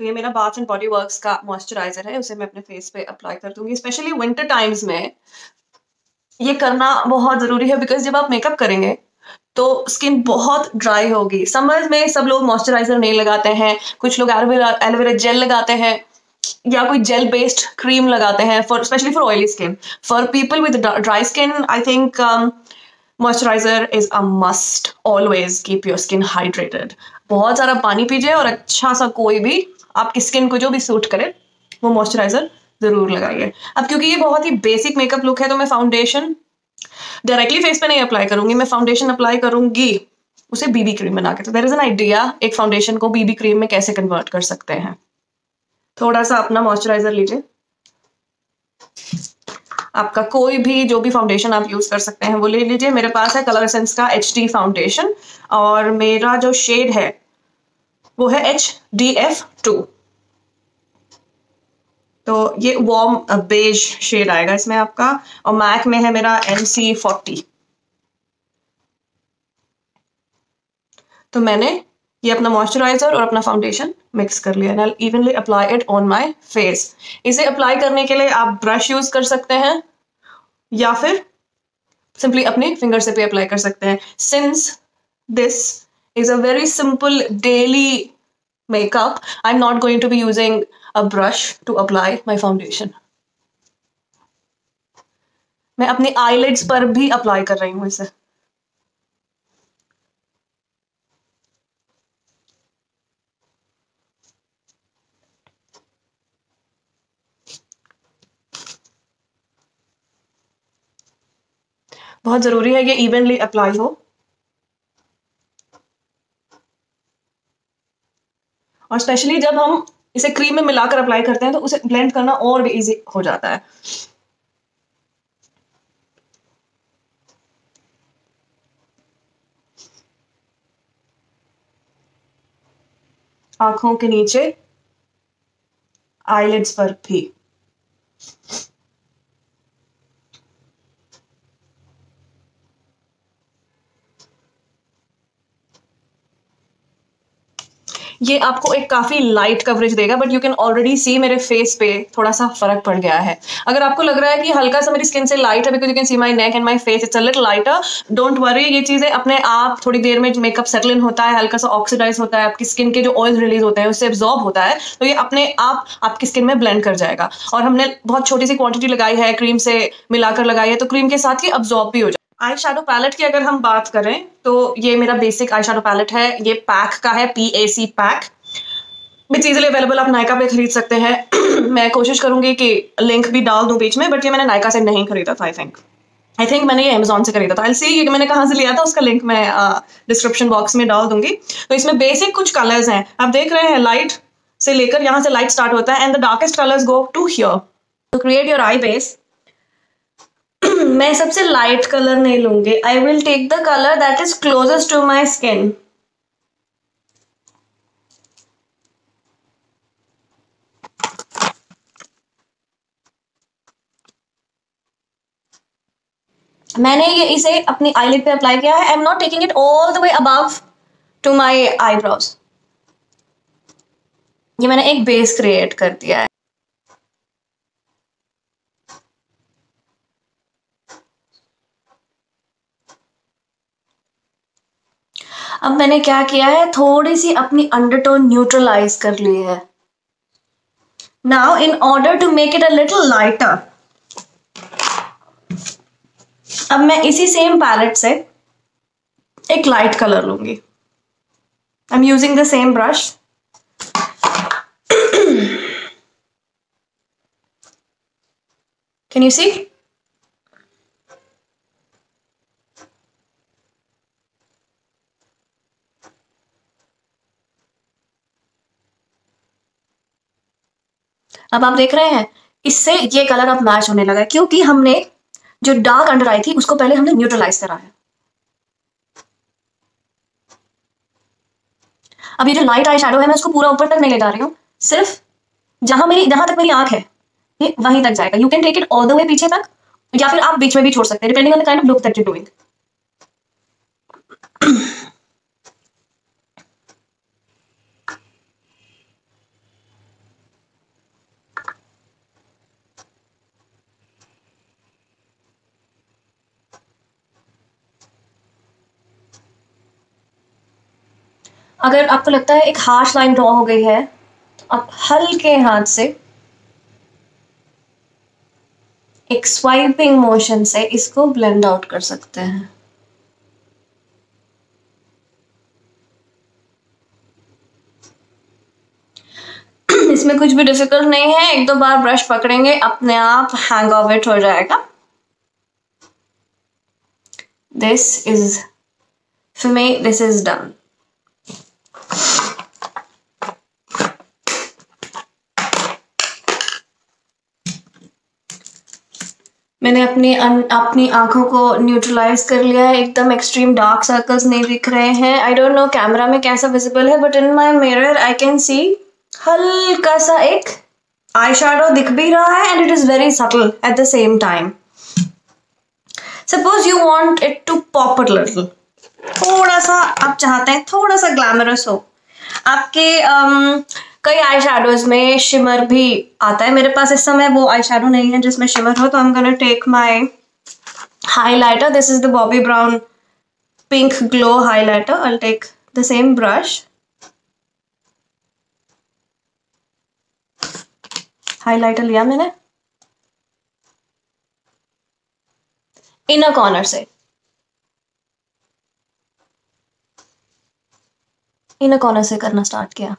तो ये मेरा बाथ एंड बॉडी वर्क्स का मॉइस्चराइजर है, उसे मैं अपने फेस पे अप्लाई कर दूँगी स्पेशली विंटर टाइम्स में ये करना बहुत ज़रूरी है बिकॉज़ जब आप मेकअप करेंगे तो स्किन बहुत ड्राई होगी। समर में सब लोग मॉइस्चराइजर नहीं लगाते हैं, कुछ लोग एलोवेरा एलोवेरा जेल लगाते हैं, या कोई जेल बेस्ड क्रीम लगाते हैं for specially for oily skin for people with dry skin I think moisturiser is a must always keep your skin hydrated बहुत सारा पानी पीजिए और अच्छा सा कोई भी आपकी स्किन को जो भी सूट करे, वो मॉइस्चराइजर ज़रूर लगाइए। अब क्योंकि ये बहुत ही बेसिक मेकअप लुक है तो मैं फाउंडेशन डायरेक्टली फेस पे नहीं अप्लाई करूँगी, मैं फाउंडेशन अप्लाई करूँगी उसे बीबी क्रीम बना के। तो देर इज़ एन आइडिया एक फाउंडेशन को बीबी क्रीम में कैसे कन्वर्ट कर सकते हैं। थोड़ा सा अपना मॉइस्चराइजर लीजिए। आपका कोई भी, जो भी फाउंडेशन आप यूज़ कर सकते हैं, वो ले लीजिए। मेरे पास है कलर सेंस का एच डी फाउंडेशन और मेरा जो शेड है, वो है एच डी एफ़ टू तो ये वॉर्म बेज शेड आएगा इसमें आपका और मैक में है मेरा एम सी फोर्टी तो मैंने ये अपना मॉइस्चराइजर और अपना फाउंडेशन मिक्स कर लिया and evenly apply it on my face इसे अप्लाई करने के लिए आप ब्रश यूज़ कर सकते हैं, या फिर सिंपली अपने फिंगर से भी अप्लाई कर सकते हैं। Since this is a very simple daily makeup I am not going to be using a brush to apply my foundation मैं अपने आईलेट्स पर भी अप्लाई कर रही हूँ इसे। बहुत ज़रूरी है ये इवनली अप्लाई हो। और स्पेशली जब हम इसे क्रीम में मिलाकर अप्लाई करते हैं तो उसे ब्लेंड करना और भी इजी हो जाता है। आँखों के नीचे आईलेट्स पर भी। ये आपको एक काफ़ी लाइट कवरेज देगा but you can already see मेरे फेस पे थोड़ा सा फ़र्क पड़ गया है। अगर आपको लग रहा है कि हल्का सा मेरी स्किन से लाइट है because you can see my neck and my face it's little lighter don't worry ये चीज़ें अपने आप थोड़ी देर में मेकअप सेटल इन होता है, हल्का सा ऑक्सीडाइज होता है, आपकी स्किन के जो ऑयल रिलीज़ होते हैं, उससे एब्जॉर्ब होता है तो ये अपने आप आपकी स्किन में ब्लेंड कर जाएगा। और हमने बहुत छोटी सी क्वांटिटी लगाई है क्रीम से मिलाकर लगाई है तो क्रीम के साथ ही अब्जॉर्ब भी हो जाए आई शेडो पैलेट की अगर हम बात करें तो ये मेरा बेसिक आई शेडो पैलेट है। ये पैक का है P A C pack which easily available आप नायका पे खरीद सकते हैं। मैं कोशिश करूँगी कि लिंक भी डाल दूँ बीच में बट ये मैंने नायका से नहीं खरीदा था आई थिंक आई थिंक मैंने ये अमेजोन से खरीदा था। आई सी मैंने कहाँ से लिया था, उसका लिंक मैं डिस्क्रिप्शन बॉक्स में डाल दूँगी। तो इसमें बेसिक कुछ कलर्स हैं। आप देख रहे हैं लाइट से लेकर यहाँ से लाइट स्टार्ट होता है and the darkest colours go to here to create your eye base मैं सबसे लाइट कलर नहीं लूँगी। I will take the colour that is closest to my skin मैंने ये इसे अपनी आईलिड पे अप्लाई किया है। I am not taking it all the way above to my eyebrows ये मैंने एक बेस क्रिएट कर दिया है। अब मैंने क्या किया है? थोड़ी सी अपनी अंडरटोन न्यूट्रलाइज कर ली है। Now in order to make it a little lighter अब मैं इसी सेम पैलेट से एक लाइट कलर लूँगी। I am using the same brush can you see अब आप देख रहे हैं, इससे ये कलर अब मैच होने लगा क्योंकि हमने जो डार्क अंडर आई थी, उसको पहले हमने न्यूट्रलाइज करा है। अब ये जो लाइट आई शेडो है, मैं उसको पूरा ऊपर तक नहीं ले जा रही हूँ, सिर्फ़ जहाँ मेरी, जहाँ तक मेरी आँख है, ये वहीं तक जाएगा। You can take it all the way पीछे तक, या फिर आप बीच में भी छोड़ सकते हैं depending on the kind of look that you doing अगर आपको लगता है एक हार्श लाइन ड्रॉ हो गई है तो आप हल्के हाथ से एक स्वाइपिंग मोशन से इसको ब्लेंड आउट कर सकते हैं। इसमें कुछ भी डिफ़िकल्ट नहीं है, एक दो बार ब्रश पकड़ेंगे, अपने आप हैंग ऑफ़ इट हो जाएगा। This is for me this is done मैंने अपनी अपनी आँखों को न्यूट्रलाइज कर लिया है। एकदम एक्सट्रीम डार्क सर्कल्स नहीं दिख रहे हैं। आई डोंट नो कैमरा में कैसा विजिबल है but in my mirror I can see हल्का सा एक आई शेडो दिख भी रहा है and it is very subtle at the same time suppose you want it to pop it little थोड़ा सा आप चाहते हैं थोड़ा सा ग्लैमरस हो। आपके um, कई आई शेडोज में शिमर भी आता है। मेरे पास इस समय वो आई शेडो नहीं है जिसमें शिमर हो तो हम gonna take my highlighter this is the Bobbi Brown pink glow highlighter I take the same brush highlighter लिया मैंने। इनर कॉर्नर से। इनर कॉर्नर से करना स्टार्ट किया।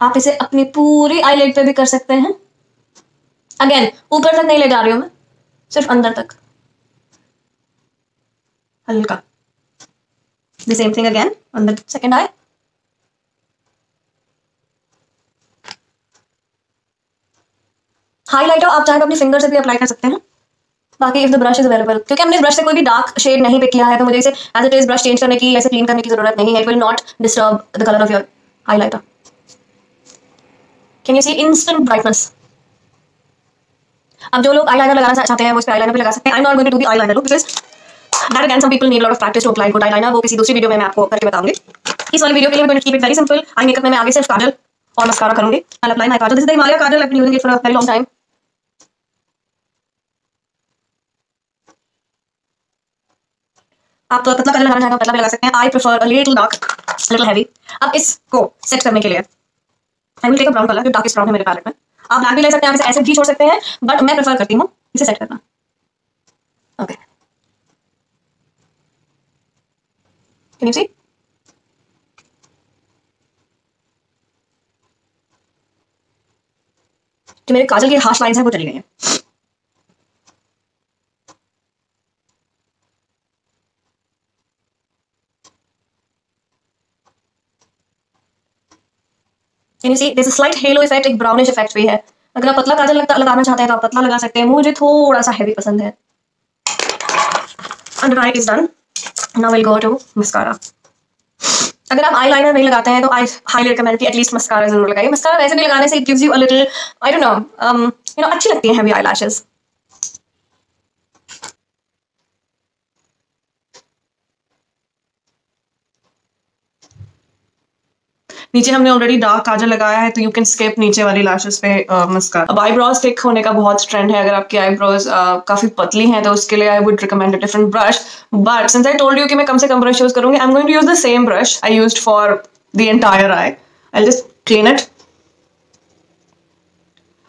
आप इसे अपनी पूरी आईलेट पे भी कर सकते हैं। अगेन ऊपर तक नहीं ले जा रही हूँ मैं, सिर्फ़ अंदर तक। हल्का। द सेम थिंग अगेन अंदर सेकेंड आई हाईलाइटर आप चाहे तो अपनी फिंगर से भी अप्लाई कर सकते हैं। बाकी if the brush is available क्योंकि हमने इस ब्रश से कोई भी डार्क शेड नहीं पिक किया है तो मुझे इसे as it is brush change करने की, ऐसे क्लीन करने की ज़रूरत नहीं है it will not disturb the colour of your highlighter can you see instant brightness अब जो लोग आईलाइनर लगाना चाहते हैं, वो इस पे आईलाइनर भी लगा सकते हैं। I not going to do the eyeliner look because that again some people need lot of practice to apply good eyeliner वो किसी दूसरी वीडियो में मैं आपको करके बताऊँगी। इस वाली वीडियो के लिए मैं keep it very simple eye makeup में मैं आगे सिर्फ़ काजल और मस्कारा करूँगी। I apply my kajal this is the Himalaya kajal I been using it for a very long time आप तो पतला काजल लगाना चाहें तो पतला भी लगा सकते हैं। I prefer a little dark little heavy अब इसको सेट करने के लिए ब्राउन कलर जो डार्केस्ट ब्राउन है मेरे पैलेट में। आप ब्लैक भी ले सकते हैं ऐसे भी छोड़ सकते हैं बट मैं प्रेफर करती हूँ इसे सेट करना। जो मेरे काजल की हार्श लाइंस हैं, वो चली गई हैं। Can you see this slight halo effect एक ब्राउनिश इफ़ेक्ट भी है। अगर आप पतला काजल लगाना चाहते हैं तो आप पतला लगा सकते हैं। मुझे थोड़ा सा हैवी पसंद है। Under eye is done now will go to mascara अगर आप आई लाइनर नहीं लगाते हैं तो आई हाईली रिकमेंड की एटलीस्ट मस्कारा ज़रूर लगाइए। मस्कारा वैसे भी लगाने से it gives you a little I don't know you know अच्छी लगती है हैवी आई लैशेस नीचे हमने ऑलरेडी डार्क काजल लगाया है तो यू कैन स्केप नीचे वाली लैशेस पे मस्कार अब आईब्रोज थिक होने का बहुत ट्रेंड है, अगर आपकी आईब्रोज काफ़ी पतली हैं तो उसके लिए I would recommend different brush but since I told you कि मैं कम से कम ब्रश यूज़ करूँगी I am going to use the same brush I used for the entire eye I just clean it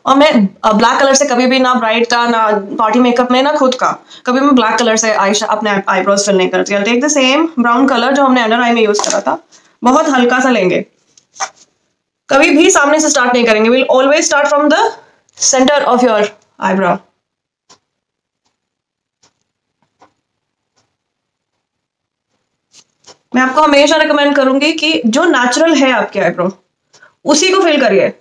और मैं ब्लैक कलर से कभी भी ना ब्राइट का, ना पार्टी मेकअप में ना खुद का, कभी मैं ब्लैक कलर से आई अपने आईब्रोज फिल नहीं करती. Take the same brown colour जो हमने अंडर आई में यूज़ करा था. बहुत हल्का सा लेंगे. कभी भी सामने से स्टार्ट नहीं करेंगे. Will always start from the centre of your eyebrow मैं आपको हमेशा रिकमेंड करूँगी कि जो नेचुरल है आपके आईब्रो उसी को फिल करिए.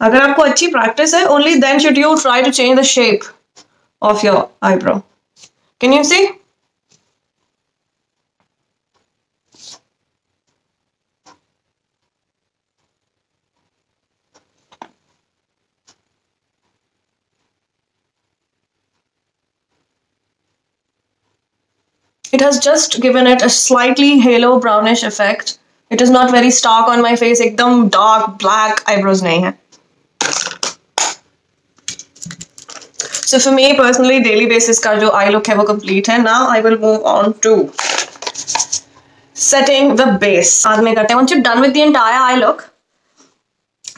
अगर आपको अच्छी प्रैक्टिस है only then should you try to change the shape of your eyebrow can you see It has just given it a slightly halo brownish effect. It is not very stark on my face. एकदम dark black eyebrows नहीं है. So for me personally, daily basis का जो eye look है वो complete है. Now I will move on to setting the base बाद में करते हैं once you're done with the entire eye look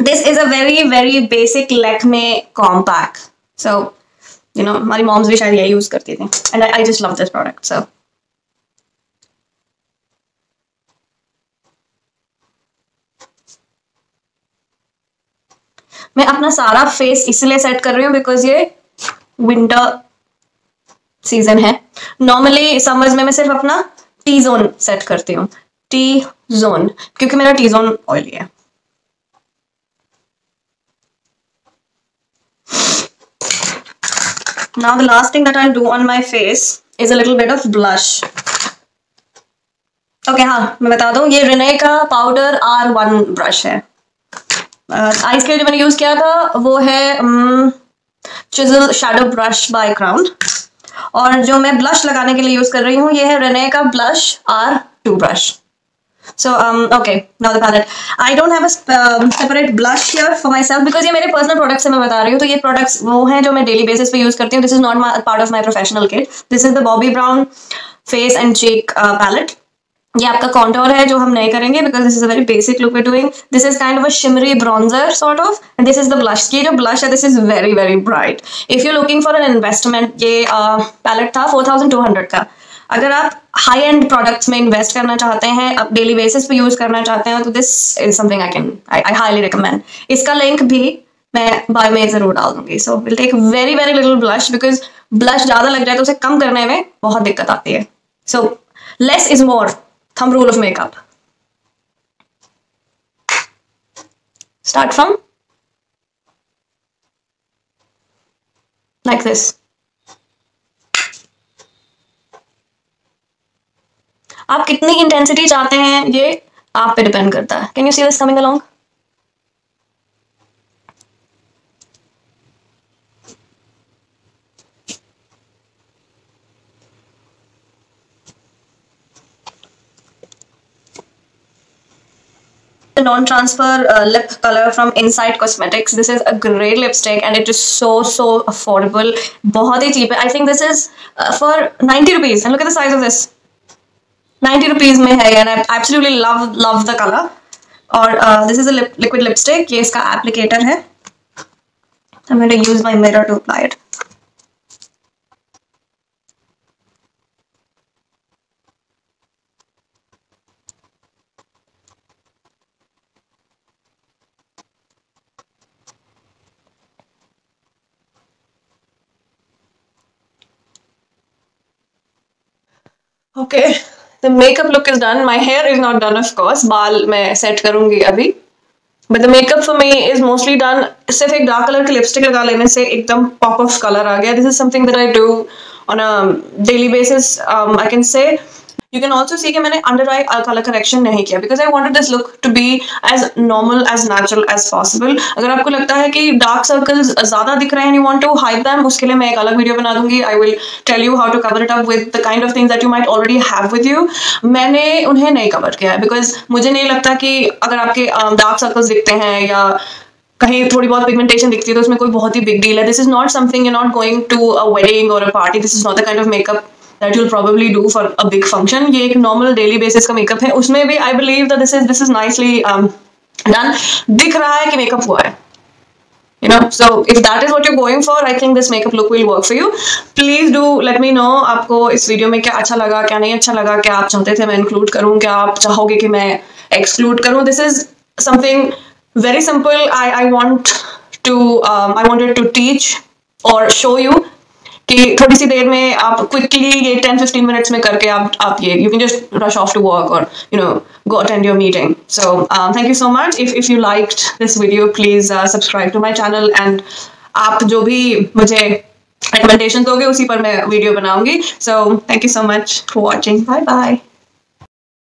this is a very very basic Lakme compact so you know हमारी moms शायद ये use करती थी and I, I just love this product so मैं अपना सारा फेस इसलिए सेट कर रही हूँ बिकॉज़ ये विंटर सीज़न है। नॉर्मली समर्स में मैं सिर्फ़ अपना टी जोन सेट करती हूँ। टी जोन क्योंकि मेरा टी जोन ऑयली है। Now the last thing that I'll do on my face is a little bit of blush. Okay okay, हाँ मैं बता दूँ ये रिने का पाउडर आर वन ब्रश है। आइस के लिए जो मैंने यूज़ किया था वो है chisel shadow brush by Crown और जो मैं ब्लश लगाने के लिए यूज़ कर रही हूँ ये है रेने का blush R two brush so um okay now the palette i don't have a um, separate blush here for myself because ये मेरे personal products से मैं बता रही हूँ तो ये products वो हैं जो मैं daily basis पे use करती हूँ this is not my, part of my professional kit this is the Bobbi Brown face and cheek uh, palette ये आपका कॉन्टोर है जो हम नहीं करेंगे because this is a very basic look doing this is kind of a shimmery bronzer sort of and this is the blush ये जो blush है this is very very bright if you looking for an investment ये palette uh, था four thousand two hundred का. अगर आप high end products में invest करना चाहते हैं आप डेली बेसिस पे यूज़ करना चाहते हैं तो this is something I can I highly recommend इसका लिंक भी मैं बायो में ज़रूर डाल दूँगी. So will take very very little blush because blush ज़्यादा लग जाए तो उसे कम करने में बहुत दिक्कत आती है. So less is more thumb rule of makeup. Start from like this. आप कितनी इंटेंसिटी चाहते हैं, ये आप पे डिपेंड करता है can you see this coming along the non-transfer uh, lip color from Inside Cosmetics. This is a great lipstick and it is so, so affordable. बहुत ही cheap I think this is uh, for 90 rupees. And look at the size of this. 90 rupees में है and I absolutely love, love the color. और uh, this is a lip, liquid lipstick. ये इसका applicator है. I'm going to use my mirror to apply it. Okay the makeup look is done my hair is not done of course बाल मैं set करूँगी अभी. But the makeup for me is mostly done सिर्फ़ एक dark colour की lipstick लगा लेने से एकदम पॉप ऑफ़ कलर आ गया. This is something that I do on a daily basis I can can you can also see कि मैंने अंडर आई अलग अलग करेक्शन नहीं किया because I want this look to be as normal as natural as possible अगर आपको लगता है कि डार्क सर्कल्स ज़्यादा दिख रहे हैं you want to hype them उसके लिए मैं एक अलग वीडियो बना दूँगी. I will tell you how to cover it up with the kind of things that you might already have with you मैंने उन्हें नहीं कवर किया है बिकॉज़ मुझे नहीं लगता कि अगर आपके डार्क um, सर्कल्स दिखते हैं या कहीं थोड़ी बहुत पिगमेंटेशन दिखती है तो उसमें कोई बहुत ही बिग डील है. This is not something you not going to a wedding और a party this is not the kind of makeup that you'll probably do for a big function ये एक नॉर्मल डेली बेसिस का makeup है। उसमें भी I believe that this is this is nicely done दिख रहा है कि मेकअप हुआ है। You know so if that is what you're going for i think this makeup look will work for you. Please do let me know आपको इस video में क्या अच्छा लगा क्या नहीं अच्छा लगा क्या आप चाहते थे मैं इंक्लूड करूँ क्या आप चाहोगे कि मैं एक्सक्लूड करूँ। This is something very simple i i want to um, i wanted to teach or show you. कि थोड़ी सी देर में आप क्विकली ये टेन फिफ्टीन मिनट्स में करके आप आप ये you can just rush off to work और you know go attend your meeting so thank you so much if if you like this video please subscribe to my channel and आप जो भी मुझे रिकमेंडेशन दोगे, उसी पर मैं video बनाऊँगी. So thank you so much for watching bye bye